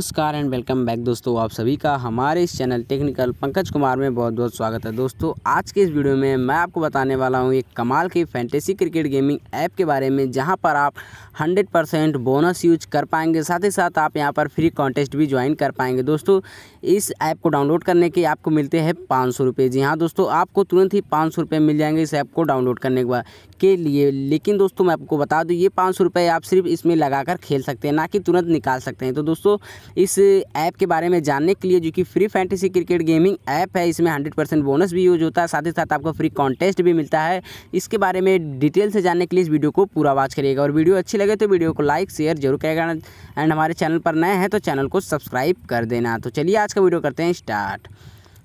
नमस्कार and welcome back दोस्तों आप सभी का हमारे इस चैनल टेक्निकल पंकज कुमार में बहुत बहुत स्वागत है। दोस्तों, आज के इस वीडियो में मैं आपको बताने वाला हूँ एक कमाल की फैंटेसी क्रिकेट गेमिंग ऐप के बारे में, जहाँ पर आप 100 परसेंट बोनस यूज़ कर पाएँगे। साथ ही साथ आप यहाँ पर फ्री कॉन्टेस्ट भी ज्वाइन कर पाएँगे। दोस्तों, इस ऐप को डाउनलोड करने के आपको मिलते हैं पाँच सौ जी हाँ दोस्तों, आपको तुरंत ही पाँच सौ मिल जाएँगे इस ऐप को डाउनलोड करने के बाद के लिए। लेकिन दोस्तों, मैं आपको बता दूँ, ये पाँच सौ आप सिर्फ़ इसमें लगा खेल सकते हैं, ना कि तुरंत निकाल सकते हैं। तो दोस्तों इस ऐप के बारे में जानने के लिए, जो कि free fantasy cricket gaming app है, इसमें हंड्रेड परसेंट बोनस भी यूज़ होता है, साथ ही साथ आपको फ्री कॉन्टेस्ट भी मिलता है। इसके बारे में डिटेल से जानने के लिए इस वीडियो को पूरा वॉच करिएगा। और वीडियो अच्छी लगे तो वीडियो को लाइक शेयर ज़रूर करेगा एंड हमारे चैनल पर नए हैं तो चैनल को सब्सक्राइब कर देना। तो चलिए आज का वीडियो करते हैं स्टार्ट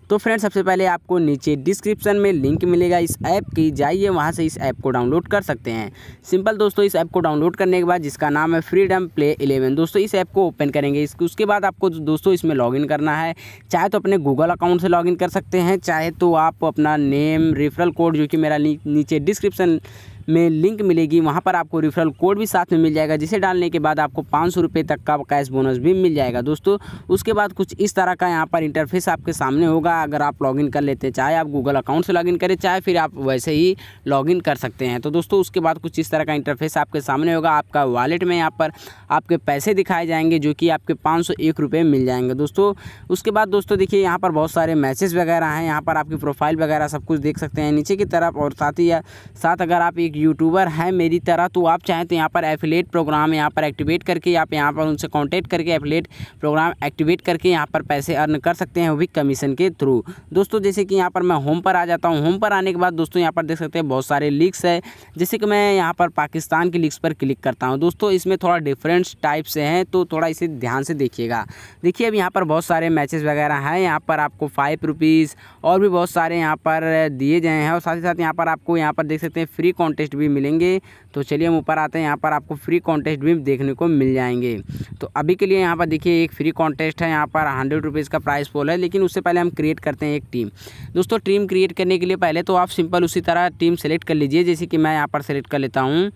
तो फ्रेंड सबसे पहले आपको नीचे डिस्क्रिप्शन में लिंक मिलेगा इस ऐप की। जाइए, वहाँ से इस ऐप को डाउनलोड कर सकते हैं। सिंपल दोस्तों, इस ऐप को डाउनलोड करने के बाद जिसका नाम है फ्रीडम प्ले इलेवन दोस्तों, इस ऐप को ओपन करेंगे। इसके, उसके बाद आपको दोस्तों, इसमें लॉगिन करना है। चाहे तो अपने गूगल अकाउंट से लॉगिन कर सकते हैं। चाहे तो आप अपना नेम रेफरल कोड जो कि मेरा नीचे डिस्क्रिप्शन में लिंक मिलेगी। वहाँ पर आपको रिफरल कोड भी साथ में मिल जाएगा, जिसे डालने के बाद आपको पाँच सौ तक का कैश बोनस भी मिल जाएगा। दोस्तों, उसके बाद कुछ इस तरह का यहाँ पर इंटरफेस आपके सामने होगा। अगर आप लॉगिन कर लेते हैं चाहे आप गूगल अकाउंट से लॉगिन करें, चाहे फिर आप वैसे ही लॉगिन कर सकते हैं। तो दोस्तों, उसके बाद कुछ इस तरह का इंटरफेस आपके सामने होगा, आपका वॉलेट में यहाँ पर आपके पैसे दिखाए जाएँगे, जो कि आपके पाँच सौ एक रुपये मिल जाएँगे। दोस्तों, उसके बाद दोस्तों, देखिए, यहाँ पर बहुत सारे मैसेज वगैरह हैं। यहाँ पर आपकी प्रोफ़ाइल वगैरह सब कुछ देख सकते हैं नीचे की तरफ़ और साथ ही साथ अगर आप एक यूट्यूबर हैं मेरी तरह तो आप चाहें तो यहाँ पर एफिलेट प्रोग्राम यहाँ पर एक्टिवेट करके आप यहाँ पर उनसे कॉन्टेक्ट करके एफिलेट प्रोग्राम एक्टिवेट करके यहाँ पर पैसे अर्न कर सकते हैं वो भी कमीशन के थ्रू दोस्तों जैसे कि यहाँ पर मैं होम पर आ जाता हूँ होम पर आने के बाद दोस्तों यहाँ पर देख सकते हैं बहुत सारे लीक्स है जैसे कि मैं यहाँ पर पाकिस्तान की लीक्स पर क्लिक करता हूँ दोस्तों इसमें थोड़ा डिफरेंट टाइप से हैं तो थोड़ा इसे ध्यान से देखिएगा देखिए अब यहाँ पर बहुत सारे मैचेस वगैरह हैं यहाँ पर आपको फाइव रुपीज़ और भी बहुत सारे यहाँ पर दिए गए हैं और साथ ही साथ यहाँ पर आपको यहाँ पर देख सकते हैं फ्री कॉन्टेस्ट भी मिलेंगे। तो चलिए हम ऊपर आते हैं। यहाँ पर आपको फ्री कॉन्टेस्ट भी देखने को मिल जाएँगे। तो अभी के लिए यहाँ पर देखिए, एक फ्री कॉन्टेस्ट है। यहाँ पर हंड्रेड रुपीज़ का प्राइस पोल है। लेकिन उससे पहले हम क्रिएट करते हैं एक टीम दोस्तों टीम क्रिएट करने के लिए पहले तो आप सिंपल उसी तरह टीम सेलेक्ट कर लीजिए। जैसे कि मैं यहाँ पर सेलेक्ट कर लेता हूँ।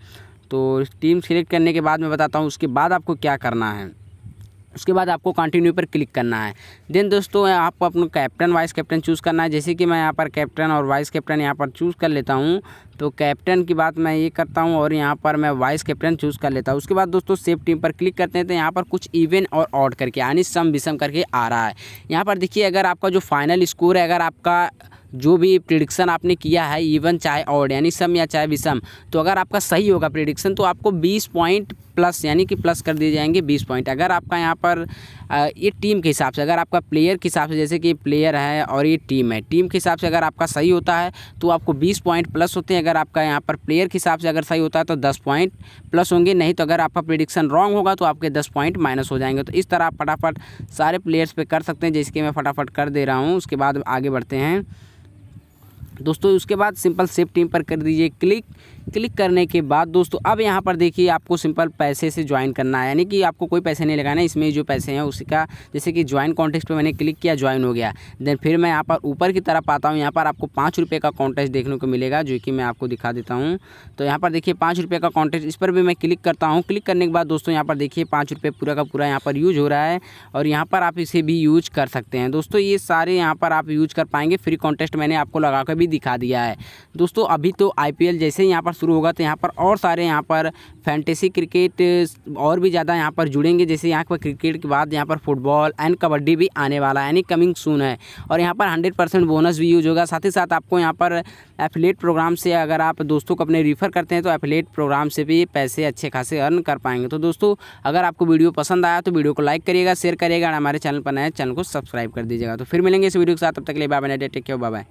तो टीम सेलेक्ट करने के बाद मैं बताता हूँ उसके बाद आपको क्या करना है। उसके बाद आपको कंटिन्यू पर क्लिक करना है। देन दोस्तों, आपको अपना कैप्टन वाइस कैप्टन चूज़ करना है। जैसे कि मैं यहाँ पर कैप्टन और वाइस कैप्टन यहाँ पर चूज़ कर लेता हूँ तो कैप्टन की बात मैं ये करता हूँ और यहाँ पर मैं वाइस कैप्टन चूज़ कर लेता हूँ। उसके बाद दोस्तों सेफ़ टीम पर क्लिक करते हैं तो यहाँ पर कुछ इवन और ऑड करके, यानी सम विषम करके आ रहा है। यहाँ पर देखिए, अगर आपका जो फाइनल स्कोर है, अगर आपका जो भी प्रिडिक्शन आपने किया है इवन चाहे ऑड यानी सम या चाहे विषम तो अगर आपका सही होगा प्रिडिक्शन तो आपको 20 पॉइंट प्लस, यानी कि प्लस कर दिए जाएँगे 20 पॉइंट। अगर आपका यहाँ पर ये टीम के हिसाब से, अगर आपका प्लेयर के हिसाब से, जैसे कि प्लेयर है और ये टीम है, टीम के हिसाब से अगर आपका सही होता है तो आपको 20 पॉइंट प्लस होते हैं। अगर आपका यहाँ पर प्लेयर के हिसाब से अगर सही होता है तो 10 पॉइंट प्लस होंगे। नहीं तो अगर आपका प्रिडिक्शन रॉन्ग होगा तो आपके 10 पॉइंट माइनस हो जाएँगे। तो इस तरह आप फटाफट सारे प्लेयर्स पे कर सकते हैं जैसे कि मैं फटाफट कर दे रहा हूँ। उसके बाद आगे बढ़ते हैं। दोस्तों, उसके बाद सिंपल सेव टीम पर कर दीजिए क्लिक क्लिक करने के बाद दोस्तों, अब यहाँ पर देखिए आपको सिंपल पैसे से ज्वाइन करना है। यानी कि आपको कोई पैसे नहीं लगाना, इसमें जो पैसे हैं उसी का जैसे कि ज्वाइन कॉन्टेस्ट पे मैंने क्लिक किया ज्वाइन हो गया। देन फिर मैं यहाँ पर ऊपर की तरफ़ आता हूँ। यहाँ पर आपको पाँच रुपये का कॉन्टेस्ट देखने को मिलेगा, जो कि मैं आपको दिखा देता हूँ। तो यहाँ पर देखिए पाँच रुपये का कॉन्टेस्ट इस पर भी मैं क्लिक करता हूँ। क्लिक करने के बाद दोस्तों, यहाँ पर देखिए पाँच रुपये पूरा का पूरा यहाँ पर यूज़ हो रहा है और यहाँ पर आप इसे भी यूज़ कर सकते हैं। दोस्तों, ये सारे यहाँ पर आप यूज़ कर पाएँगे। फ्री कॉन्टेस्ट मैंने आपको लगा कर भी दिखा दिया है। दोस्तों, अभी तो आईपीएल जैसे यहाँ पर शुरू होगा तो यहाँ पर और सारे यहाँ पर फैंटेसी क्रिकेट और भी ज़्यादा यहाँ पर जुड़ेंगे। जैसे यहाँ पर क्रिकेट के बाद यहाँ पर फुटबॉल एंड कबड्डी भी आने वाला है, यानी कमिंग सून है। और यहाँ पर हंड्रेड परसेंट बोनस भी यूज़ होगा। साथ ही साथ आपको यहाँ पर एफिलेट प्रोग्राम से अगर आप दोस्तों को अपने रिफ़र करते हैं तो एफिलेट प्रोग्राम से भी पैसे अच्छे खासे अर्न कर पाएँगे। तो दोस्तों, अगर आपको वीडियो पसंद आया तो वीडियो को लाइक करिएगा शेयर करिएगा, और हमारे चैनल पर नए चैनल को सब्सक्राइब कर दीजिएगा। तो फिर मिलेंगे इस वीडियो के साथ। तब तक के लिए bye bye take care bye